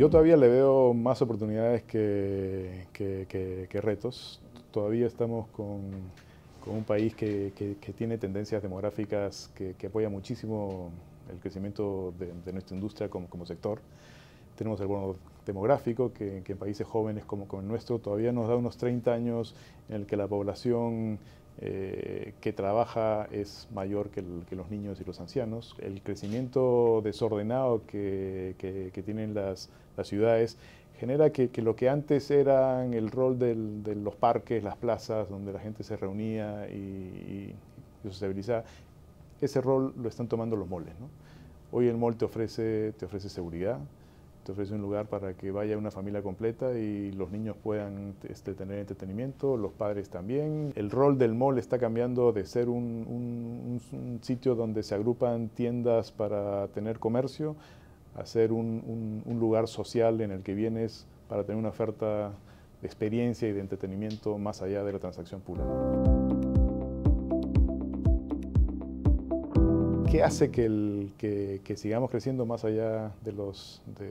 Yo todavía le veo más oportunidades que, que, retos. Todavía estamos con, con un país que, tiene tendencias demográficas que, apoya muchísimo el crecimiento de, nuestra industria como, como, sector. Tenemos el bono demográfico que, en países jóvenes como, como el nuestro todavía nos da unos 30 años en el que la población eh, que trabaja es mayor que, los niños y los ancianos. El crecimiento desordenado que, tienen las, ciudades genera que, lo que antes era el rol de los parques, las plazas, donde la gente se reunía y, y, sociabilizaba, ese rol lo están tomando los moles. Hoy el mall ofrece, te ofrece seguridad, ofrece un lugar para que vaya una familia completa y los niños puedan este, tener entretenimiento, los padres también. El rol del mall está cambiando de ser un, sitio donde se agrupan tiendas para tener comercio a ser un, lugar social en el que vienes para tener una oferta de experiencia y de entretenimiento más allá de la transacción pura. ¿Qué hace que, sigamos creciendo más allá de, los, de,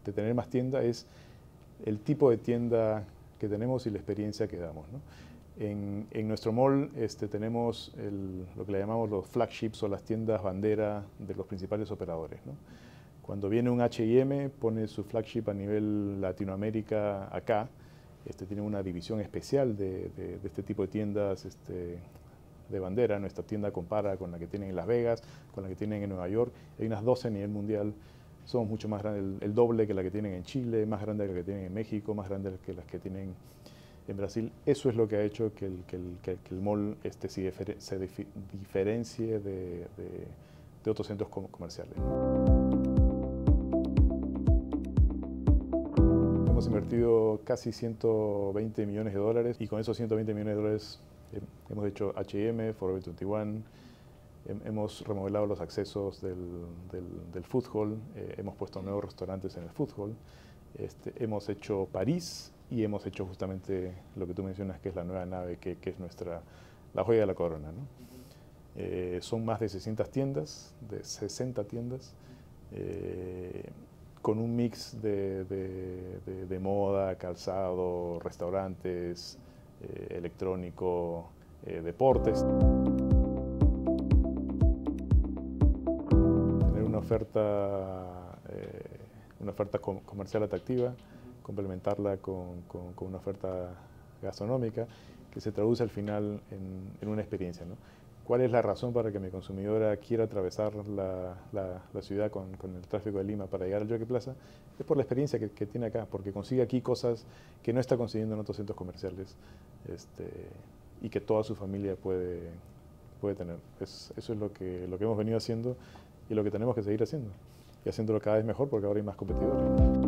tener más tiendas? Es el tipo de tienda que tenemos y la experiencia que damos. En, nuestro mall este, tenemos lo que le llamamos los flagships o las tiendas bandera de los principales operadores. Cuando viene un H&M, pone su flagship a nivel Latinoamérica acá, este, tiene una división especial de, este tipo de tiendas este, de bandera. Nuestra tienda compara con la que tienen en Las Vegas, con la que tienen en Nueva York. Hay unas 12 a nivel mundial. Somos mucho más grandes, el, doble que la que tienen en Chile, más grande que la que tienen en México, más grande que las que tienen en Brasil. Eso es lo que ha hecho que el, que el, que el mall este, se, diferencie de, de, otros centros comerciales. Hemos invertido casi 120 millones de dólares y con esos 120 millones de dólares Hemos hecho H&M, Forever 21, hemos remodelado los accesos del, del, food hall, eh, hemos puesto nuevos restaurantes en el food hall, este, hemos hecho París y hemos hecho justamente lo que tú mencionas que es la nueva nave, que, es nuestra, la joya de la corona. Eh, son más de 600 tiendas, de 60 tiendas, eh, con un mix de, de, moda, calzado, restaurantes, electrónico, deportes. Oferta, eh, una oferta comercial atractiva, complementarla con, una oferta gastronómica que se traduce al final en, una experiencia. ¿Cuál es la razón para que mi consumidora quiera atravesar la, ciudad con, el tráfico de Lima para llegar al Jockey Plaza? Es por la experiencia que, tiene acá, porque consigue aquí cosas que no está consiguiendo en otros centros comerciales este, y que toda su familia puede, puede tener. eso es lo que, lo que hemos venido haciendo y lo que tenemos que seguir haciendo. Y haciéndolo cada vez mejor porque ahora hay más competidores.